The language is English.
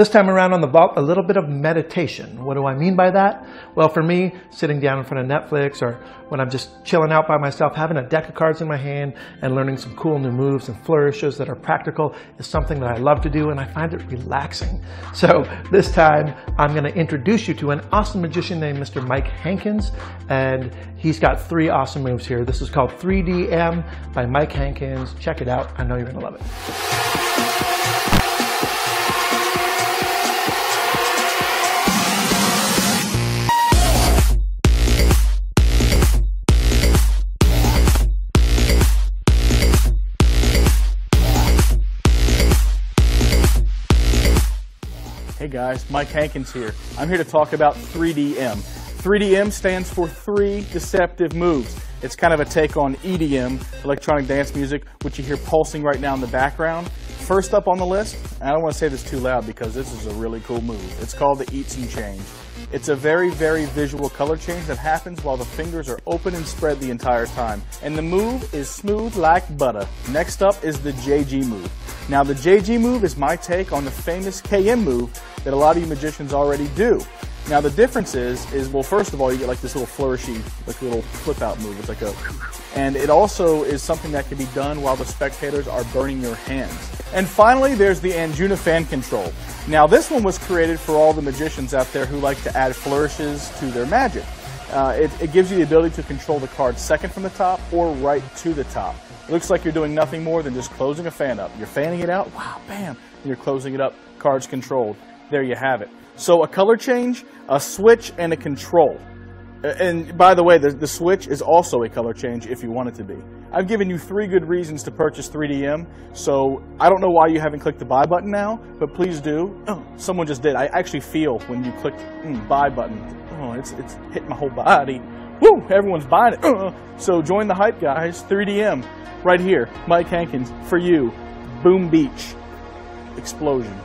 This time around on the vault, a little bit of meditation. What do I mean by that? Well, for me, sitting down in front of Netflix or when I'm just chilling out by myself, having a deck of cards in my hand and learning some cool new moves and flourishes that are practical is something that I love to do and I find it relaxing. So this time, I'm going to introduce you to an awesome magician named Mr. Mike Hankins and he's got three awesome moves here. This is called 3DM by Mike Hankins. Check it out. I know you're going to love it. Hey guys, Mike Hankins here. I'm here to talk about 3DM. 3DM stands for Three Deceptive Moves. It's kind of a take on EDM, electronic dance music, which you hear pulsing right now in the background. First up on the list, I don't want to say this too loud because this is a really cool move. It's called the Eats and Change. It's a very, very visual color change that happens while the fingers are open and spread the entire time. And the move is smooth like butter. Next up is the JG move. Now the JG move is my take on the famous KM move that a lot of you magicians already do. Now the difference is, is well, first of all, you get like this little flourishy, like little flip out move. It's like a, and it also is something that can be done while the spectators are burning your hands. And finally, there's the Anjuna fan control. Now this one was created for all the magicians out there who like to add flourishes to their magic. Uh, it, it gives you the ability to control the card second from the top or right to the top. It looks like you're doing nothing more than just closing a fan up. You're fanning it out, wow, bam, and you're closing it up, cards controlled. There you have it. So a color change, a switch, and a control. And by the way, the, the switch is also a color change if you want it to be. I've given you three good reasons to purchase 3DM, so I don't know why you haven't clicked the buy button now, but please do. Oh, someone just did. I actually feel when you click mm, buy button, oh, it's, it's hitting my whole body. Woo, everyone's buying it. Uh, so join the hype, guys. 3DM, right here. Mike Hankins, for you. Boom Beach. Explosion.